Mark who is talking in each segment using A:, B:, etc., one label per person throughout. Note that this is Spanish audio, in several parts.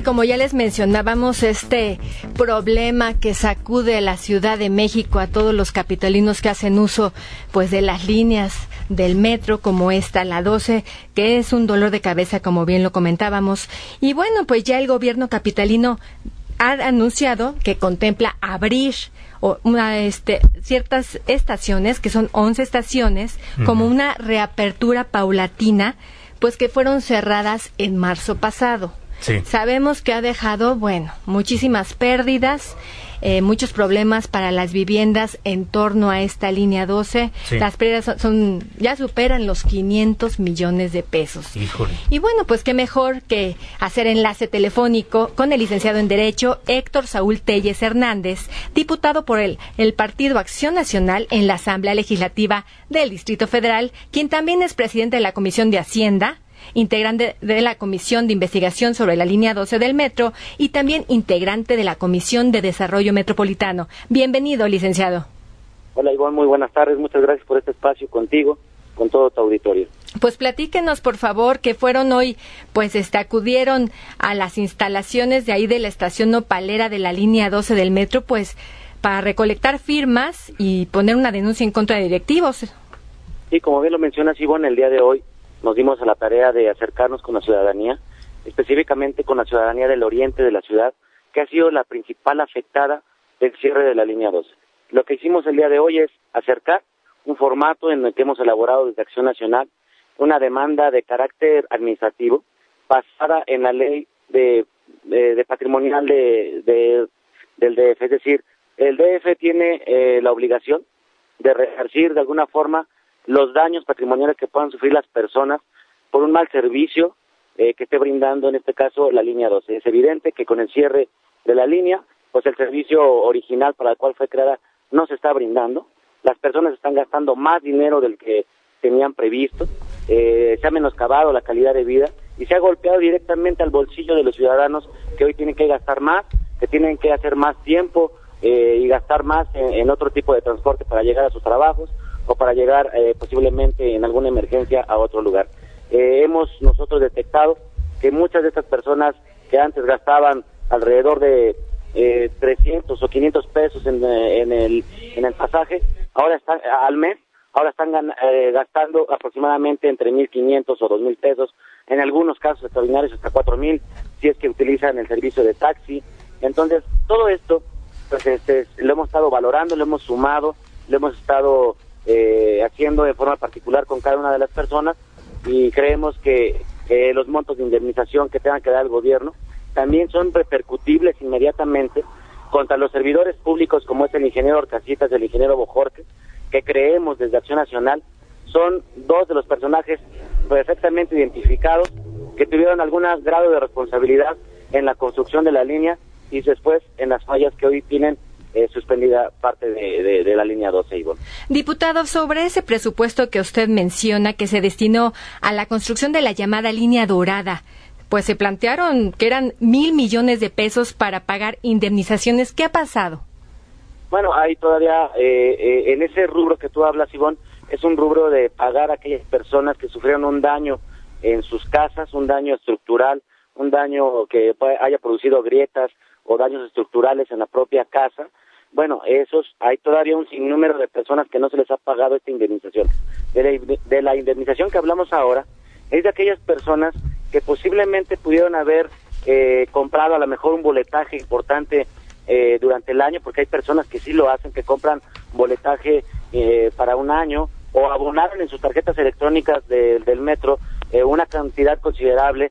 A: y como ya les mencionábamos, este problema que sacude la Ciudad de México a todos los capitalinos que hacen uso pues de las líneas del metro como esta, la 12, que es un dolor de cabeza como bien lo comentábamos. Y bueno, pues ya el gobierno capitalino ha anunciado que contempla abrir una, este, ciertas estaciones, que son 11 estaciones, como una reapertura paulatina, pues que fueron cerradas en marzo pasado. Sabemos que ha dejado, bueno, muchísimas pérdidas, eh, muchos problemas para las viviendas en torno a esta línea 12. Las pérdidas son, ya superan los 500 millones de pesos. Y bueno, pues qué mejor que hacer enlace telefónico con el licenciado en Derecho Héctor Saúl Telles Hernández, diputado por el, el Partido Acción Nacional en la Asamblea Legislativa del Distrito Federal, quien también es presidente de la Comisión de Hacienda, integrante de la Comisión de Investigación sobre la Línea 12 del Metro y también integrante de la Comisión de Desarrollo Metropolitano. Bienvenido, licenciado.
B: Hola, Iván, muy buenas tardes. Muchas gracias por este espacio contigo, con todo tu auditorio.
A: Pues platíquenos, por favor, que fueron hoy, pues este, acudieron a las instalaciones de ahí de la estación nopalera de la línea 12 del metro, pues para recolectar firmas y poner una denuncia en contra de directivos.
B: Sí, como bien lo mencionas, Iván, el día de hoy nos dimos a la tarea de acercarnos con la ciudadanía, específicamente con la ciudadanía del oriente de la ciudad, que ha sido la principal afectada del cierre de la línea 12. Lo que hicimos el día de hoy es acercar un formato en el que hemos elaborado desde Acción Nacional una demanda de carácter administrativo basada en la ley de, patrimonial de, del DF. Es decir, el DF tiene eh, la obligación de resarcir de alguna forma los daños patrimoniales que puedan sufrir las personas por un mal servicio eh, que esté brindando, en este caso, la línea 12. Es evidente que con el cierre de la línea, pues el servicio original para el cual fue creada no se está brindando. Las personas están gastando más dinero del que tenían previsto. Eh, se ha menoscabado la calidad de vida y se ha golpeado directamente al bolsillo de los ciudadanos que hoy tienen que gastar más, que tienen que hacer más tiempo eh, y gastar más en otro tipo de transporte para llegar a sus trabajos o para llegar eh, posiblemente en alguna emergencia a otro lugar. Eh, hemos nosotros detectado que muchas de estas personas que antes gastaban alrededor de eh, 300 o 500 pesos en, eh, en, el, en el pasaje, ahora están al mes, ahora están gastando aproximadamente entre 1.500 o 2.000 pesos, en algunos casos extraordinarios hasta 4.000 si es que utilizan el servicio de taxi. Entonces, todo esto pues este, lo hemos estado valorando, lo hemos sumado, lo hemos estado eh, haciendo de forma particular con cada una de las personas y creemos que los montos de indemnización que tenga que dar el gobierno también son repercutibles inmediatamente contra los servidores públicos como es el ingeniero Orcasitas el ingeniero Bojorque, que creemos desde Acción Nacional son dos de los personajes perfectamente identificados que tuvieron algún grado de responsabilidad en la construcción de la línea y después en las fallas que hoy tienen eh, suspendida parte de, la línea 12, Ivonne.
A: Diputado, sobre ese presupuesto que usted menciona que se destinó a la construcción de la llamada línea dorada, pues se plantearon que eran mil millones de pesos para pagar indemnizaciones. ¿Qué ha pasado?
B: Bueno, hay todavía, eh, eh, en ese rubro que tú hablas, Ivonne, es un rubro de pagar a aquellas personas que sufrieron un daño en sus casas, un daño estructural, un daño que haya producido grietas o daños estructurales en la propia casa bueno, esos, hay todavía un sinnúmero de personas que no se les ha pagado esta indemnización. De la, indemnización que hablamos ahora, es de aquellas personas que posiblemente pudieron haber eh, comprado a lo mejor un boletaje importante eh, durante el año, porque hay personas que sí lo hacen, que compran boletaje eh, para un año o abonaron en sus tarjetas electrónicas del metro una cantidad considerable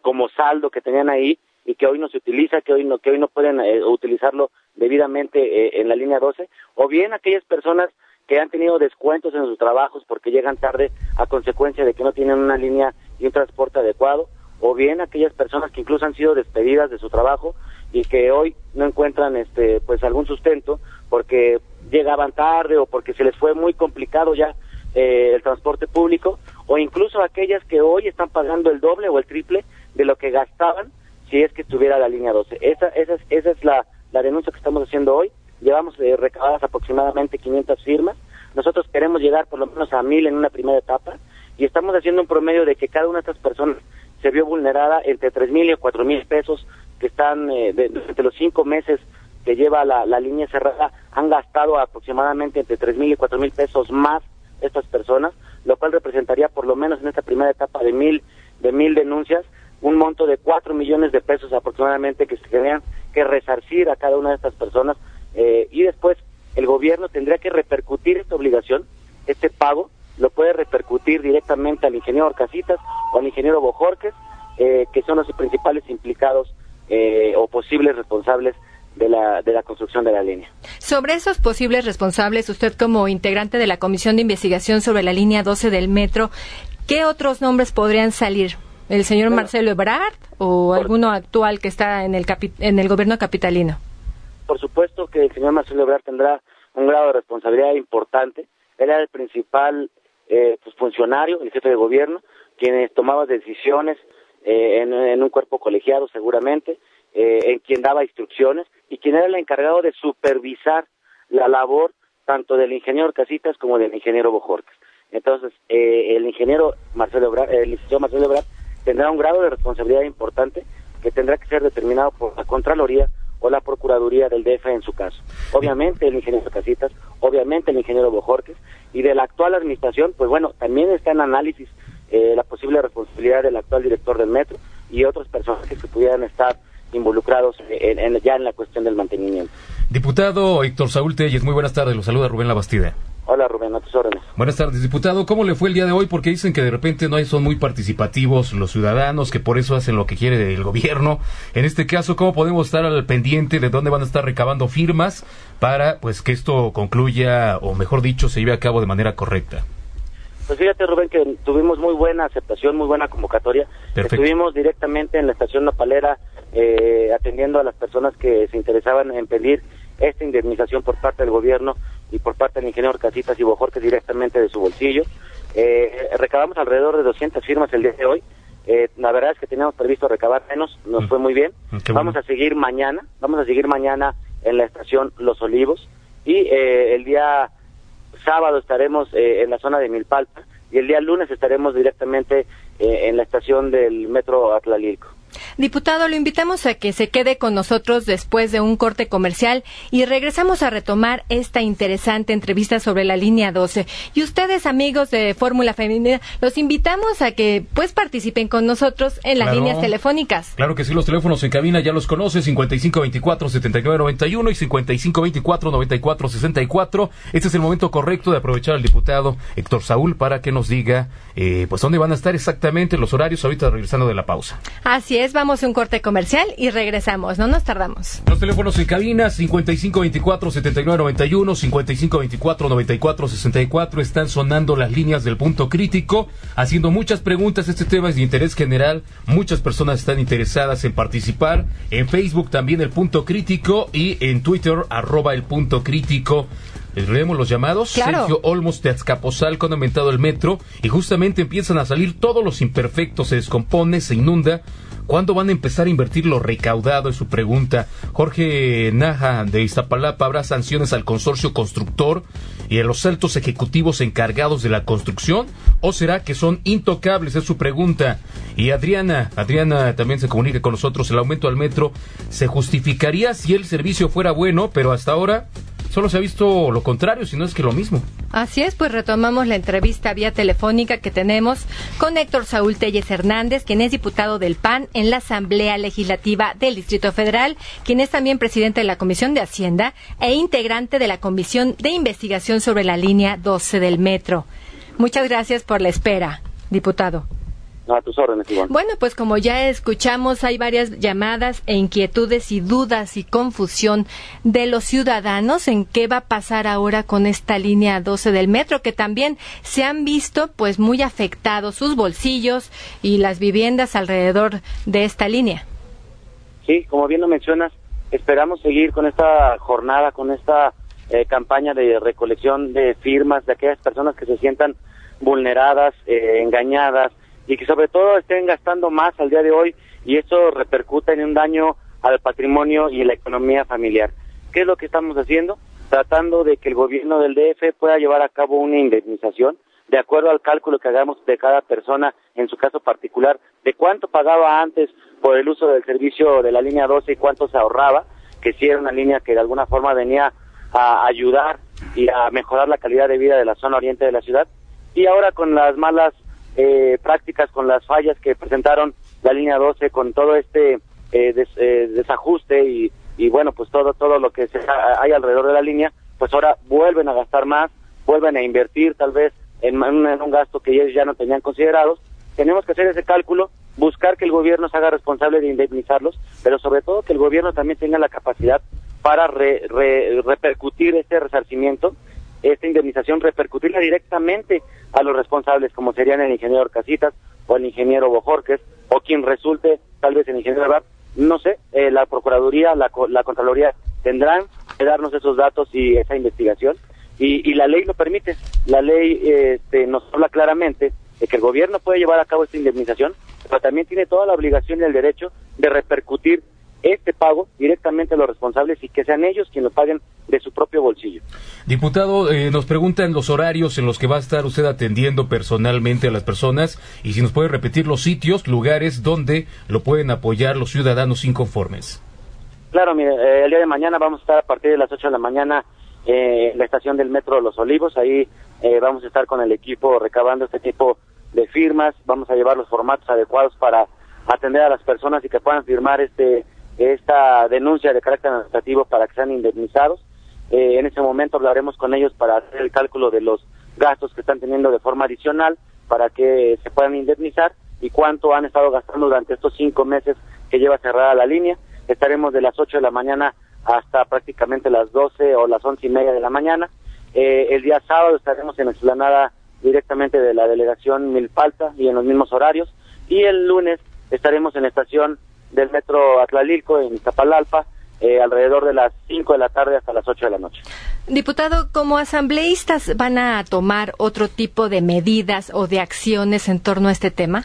B: como saldo que tenían ahí y que hoy no se utiliza, que hoy no, que hoy no pueden eh, utilizarlo debidamente eh, en la línea 12, o bien aquellas personas que han tenido descuentos en sus trabajos porque llegan tarde a consecuencia de que no tienen una línea y un transporte adecuado, o bien aquellas personas que incluso han sido despedidas de su trabajo y que hoy no encuentran este pues algún sustento porque llegaban tarde o porque se les fue muy complicado ya eh, el transporte público o incluso aquellas que hoy están pagando el doble o el triple de lo que gastaban si es que estuviera la línea 12. Esa, esa es, esa es la, la denuncia que estamos haciendo hoy. Llevamos eh, recabadas aproximadamente 500 firmas. Nosotros queremos llegar por lo menos a mil en una primera etapa y estamos haciendo un promedio de que cada una de estas personas se vio vulnerada entre tres mil y cuatro mil pesos que están eh, de, los cinco meses que lleva la, línea cerrada han gastado aproximadamente entre tres mil y cuatro mil pesos más estas personas, lo cual representaría por lo menos en esta primera etapa de mil de mil denuncias un monto de cuatro millones de pesos aproximadamente que se tendrían que resarcir a cada una de estas personas eh, y después el gobierno tendría que repercutir esta obligación, este pago, lo puede repercutir directamente al ingeniero Orcasitas o al ingeniero Bojorques, eh, que son los principales implicados eh, o posibles responsables de la, de la construcción de la línea.
A: Sobre esos posibles responsables, usted como integrante de la Comisión de Investigación sobre la línea 12 del metro, ¿qué otros nombres podrían salir? ¿El señor Marcelo Ebrard o alguno actual que está en el, en el gobierno capitalino?
B: Por supuesto que el señor Marcelo Ebrard tendrá un grado de responsabilidad importante. Él era el principal eh, pues, funcionario, el jefe de gobierno, quien tomaba decisiones eh, en, un cuerpo colegiado seguramente, eh, en quien daba instrucciones y quien era el encargado de supervisar la labor tanto del ingeniero Casitas como del ingeniero Bojorques. Entonces, eh, el ingeniero Marcelo Ebrard, el licenciado Marcelo Ebrard tendrá un grado de responsabilidad importante que tendrá que ser determinado por la Contraloría o la Procuraduría del DF en su caso. Obviamente el ingeniero Casitas, obviamente el ingeniero Bojorques, y de la actual administración, pues bueno, también está en análisis eh, la posible responsabilidad del actual director del metro y otros personajes que pudieran estar involucrados en, ya en la cuestión del mantenimiento.
C: Diputado Héctor Saúl Telles, muy buenas tardes, lo saluda Rubén Labastida.
B: Hola Rubén, a tus órdenes.
C: Buenas tardes, diputado. ¿Cómo le fue el día de hoy? Porque dicen que de repente no son muy participativos los ciudadanos, que por eso hacen lo que quiere el gobierno. En este caso, ¿cómo podemos estar al pendiente de dónde van a estar recabando firmas para pues que esto concluya, o mejor dicho, se lleve a cabo de manera correcta?
B: Pues fíjate, Rubén, que tuvimos muy buena aceptación, muy buena convocatoria. Estuvimos directamente en la estación Nopalera eh, atendiendo a las personas que se interesaban en pedir esta indemnización por parte del gobierno y por parte del ingeniero Casitas y Bojorques directamente de su bolsillo. Eh, recabamos alrededor de 200 firmas el día de hoy. Eh, la verdad es que teníamos previsto recabar menos, nos mm. fue muy bien. Mm, vamos a seguir mañana, vamos a seguir mañana en la estación Los Olivos y eh, el día sábado estaremos en la zona de Milpalta y el día lunes estaremos directamente en la estación del metro Atlalilco.
A: Diputado, lo invitamos a que se quede con nosotros después de un corte comercial y regresamos a retomar esta interesante entrevista sobre la línea 12. Y ustedes, amigos de Fórmula Femenina, los invitamos a que pues participen con nosotros en las líneas telefónicas.
C: Claro que sí, los teléfonos en cabina ya los conoce, 5524-7991 y 5524-9464. Este es el momento correcto de aprovechar al diputado Héctor Saúl para que nos diga eh, pues dónde van a estar exactamente los horarios ahorita regresando de la pausa.
A: Así es, vamos a un corte comercial y regresamos, no nos tardamos.
C: Los teléfonos en cabina 5524-7991, 5524-9464 están sonando las líneas del punto crítico, haciendo muchas preguntas. Este tema es de interés general, muchas personas están interesadas en participar. En Facebook también el punto crítico y en Twitter arroba el punto crítico. Leemos los llamados. Sergio Olmos de Azcapotzalco han aumentado el metro y justamente empiezan a salir todos los imperfectos, se descompone, se inunda. ¿Cuándo van a empezar a invertir lo recaudado? Es su pregunta. Jorge Naja de Iztapalapa, ¿habrá sanciones al consorcio constructor y a los altos ejecutivos encargados de la construcción? ¿O será que son intocables? Es su pregunta. Y Adriana, Adriana también se comunica con nosotros. El aumento al metro se justificaría si el servicio fuera bueno, pero hasta ahora solo se ha visto lo contrario, si no es que lo mismo.
A: Así es, pues retomamos la entrevista vía telefónica que tenemos con Héctor Saúl Telles Hernández, quien es diputado del PAN en la Asamblea Legislativa del Distrito Federal, quien es también presidente de la Comisión de Hacienda e integrante de la Comisión de Investigación sobre la línea 12 del metro. Muchas gracias por la espera, diputado.
B: A tus órdenes,
A: Bueno, pues como ya escuchamos, hay varias llamadas e inquietudes y dudas y confusión de los ciudadanos en qué va a pasar ahora con esta línea 12 del metro, que también se han visto pues muy afectados sus bolsillos y las viviendas alrededor de esta línea.
B: Sí, como bien lo mencionas, esperamos seguir con esta jornada, con esta eh, campaña de recolección de firmas de aquellas personas que se sientan vulneradas, eh, engañadas, y que sobre todo estén gastando más al día de hoy y eso repercuta en un daño al patrimonio y la economía familiar. ¿Qué es lo que estamos haciendo? Tratando de que el gobierno del DF pueda llevar a cabo una indemnización. de acuerdo al cálculo que hagamos de cada persona en su caso particular, de cuánto pagaba antes por el uso del servicio de la línea 12 y cuánto se ahorraba, que si era una línea que de alguna forma venía a ayudar y a mejorar la calidad de vida de la zona oriente de la ciudad. Y ahora con las malas eh, prácticas, con las fallas que presentaron la línea 12, con todo este eh, eh, desajuste y, bueno, pues todo, todo lo que se hay alrededor de la línea, pues ahora vuelven a gastar más, vuelven a invertir tal vez en, un gasto que ellos ya no tenían considerados. Tenemos que hacer ese cálculo, buscar que el gobierno se haga responsable de indemnizarlos, pero sobre todo que el gobierno también tenga la capacidad para repercutir este resarcimiento, esta indemnización, repercutirla directamente a los responsables, como serían el ingeniero Casitas o el ingeniero Bojorques, o quien resulte, tal vez el ingeniero Abad, no sé, eh, la Procuraduría, la, la Contraloría tendrán que darnos esos datos y esa investigación, y, la ley lo permite. La ley este, nos habla claramente de que el gobierno puede llevar a cabo esta indemnización, pero también tiene toda la obligación y el derecho de repercutir este pago directamente a los responsables y que sean ellos quienes lo paguen de su propio bolsillo.
C: Diputado, eh, nos preguntan los horarios en los que va a estar usted atendiendo personalmente a las personas y si nos puede repetir los sitios, lugares donde lo pueden apoyar los ciudadanos inconformes.
B: Claro, mire, eh, el día de mañana vamos a estar a partir de las 8 de la mañana eh, en la estación del Metro de Los Olivos, ahí vamos a estar con el equipo recabando este tipo de firmas, vamos a llevar los formatos adecuados para atender a las personas y que puedan firmar este esta denuncia de carácter administrativo para que sean indemnizados. Eh, en ese momento hablaremos con ellos para hacer el cálculo de los gastos que están teniendo de forma adicional para que se puedan indemnizar y cuánto han estado gastando durante estos cinco meses que lleva cerrada la línea. Estaremos de las 8 de la mañana hasta prácticamente las 12 o las once y media de la mañana. Eh, el día sábado estaremos en la explanada directamente de la delegación Milpalta y en los mismos horarios. Y el lunes estaremos en la estación del metro Atlalilco en Zapalalpa, eh, alrededor de las 5 de la tarde hasta las 8 de la noche.
A: Diputado, ¿como asambleístas van a tomar otro tipo de medidas o de acciones en torno a este tema?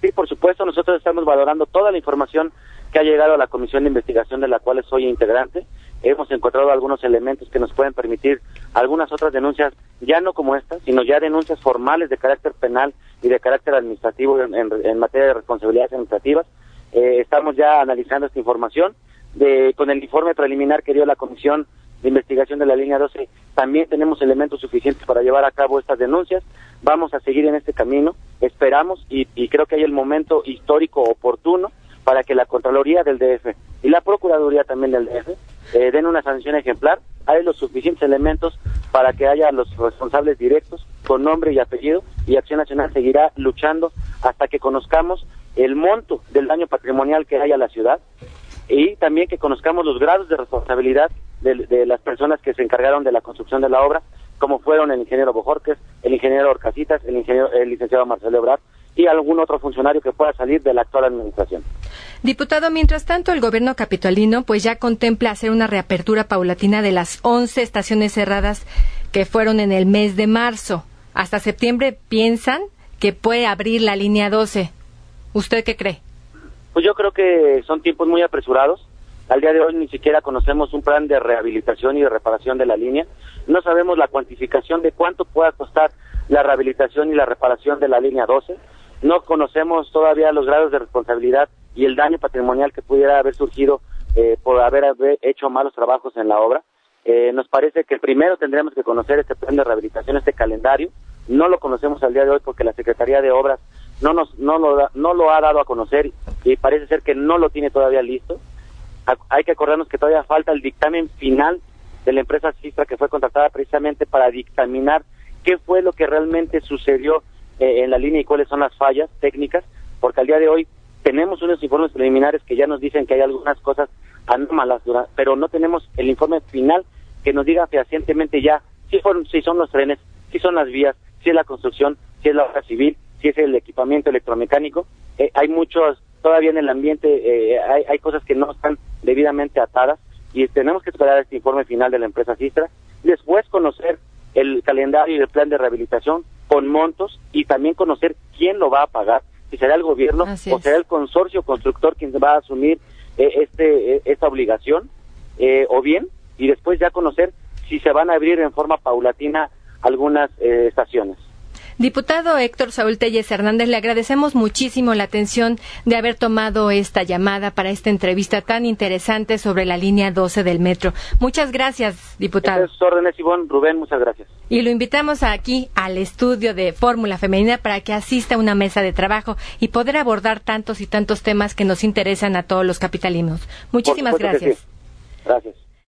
B: Sí, por supuesto, nosotros estamos valorando toda la información que ha llegado a la Comisión de Investigación de la cual soy integrante. Hemos encontrado algunos elementos que nos pueden permitir algunas otras denuncias, ya no como esta, sino ya denuncias formales de carácter penal y de carácter administrativo en materia de responsabilidades administrativas eh, estamos ya analizando esta información. De, con el informe preliminar que dio la Comisión de Investigación de la Línea 12, también tenemos elementos suficientes para llevar a cabo estas denuncias. Vamos a seguir en este camino. Esperamos y, creo que hay el momento histórico oportuno para que la Contraloría del DF y la Procuraduría también del DF eh, den una sanción ejemplar. Hay los suficientes elementos para que haya los responsables directos con nombre y apellido y Acción Nacional seguirá luchando hasta que conozcamos el monto del daño patrimonial que hay a la ciudad y también que conozcamos los grados de responsabilidad de, las personas que se encargaron de la construcción de la obra, como fueron el ingeniero Bojorques, el ingeniero Orcasitas, el, ingeniero, el licenciado Marcelo Ebrard y algún otro funcionario que pueda salir de la actual administración.
A: Diputado, mientras tanto, el gobierno capitalino pues ya contempla hacer una reapertura paulatina de las 11 estaciones cerradas que fueron en el mes de marzo. Hasta septiembre piensan que puede abrir la línea 12. ¿Usted qué cree?
B: Pues yo creo que son tiempos muy apresurados. Al día de hoy ni siquiera conocemos un plan de rehabilitación y de reparación de la línea. No sabemos la cuantificación de cuánto pueda costar la rehabilitación y la reparación de la línea 12. No conocemos todavía los grados de responsabilidad y el daño patrimonial que pudiera haber surgido eh, por haber, hecho malos trabajos en la obra. Eh, nos parece que primero tendremos que conocer este plan de rehabilitación, este calendario. No lo conocemos al día de hoy porque la Secretaría de Obras no nos no lo no lo ha dado a conocer y parece ser que no lo tiene todavía listo. Hay que acordarnos que todavía falta el dictamen final de la empresa Cistra que fue contratada precisamente para dictaminar qué fue lo que realmente sucedió eh, en la línea y cuáles son las fallas técnicas, porque al día de hoy tenemos unos informes preliminares que ya nos dicen que hay algunas cosas anómalas, pero no tenemos el informe final que nos diga fehacientemente ya si, fueron, si son los trenes, si son las vías, si es la construcción, si es la obra civil, si es el equipamiento electromecánico. Eh, hay muchos, todavía en el ambiente, eh, hay, hay, cosas que no están debidamente atadas y tenemos que esperar este informe final de la empresa Sistra. Después conocer el calendario y el plan de rehabilitación con montos y también conocer quién lo va a pagar, si será el gobierno o será el consorcio constructor quien va a asumir eh, este esta obligación o bien y después ya conocer si se van a abrir en forma paulatina algunas estaciones.
A: Diputado Héctor Saúl Telles Hernández, le agradecemos muchísimo la atención de haber tomado esta llamada para esta entrevista tan interesante sobre la línea 12 del metro. Muchas gracias, diputado.
B: Sus órdenes, Ivonne. Rubén, muchas gracias.
A: Y lo invitamos aquí al estudio de Fórmula Femenina para que asista a una mesa de trabajo y poder abordar tantos y tantos temas que nos interesan a todos los capitalinos. Muchísimas gracias.
B: Gracias.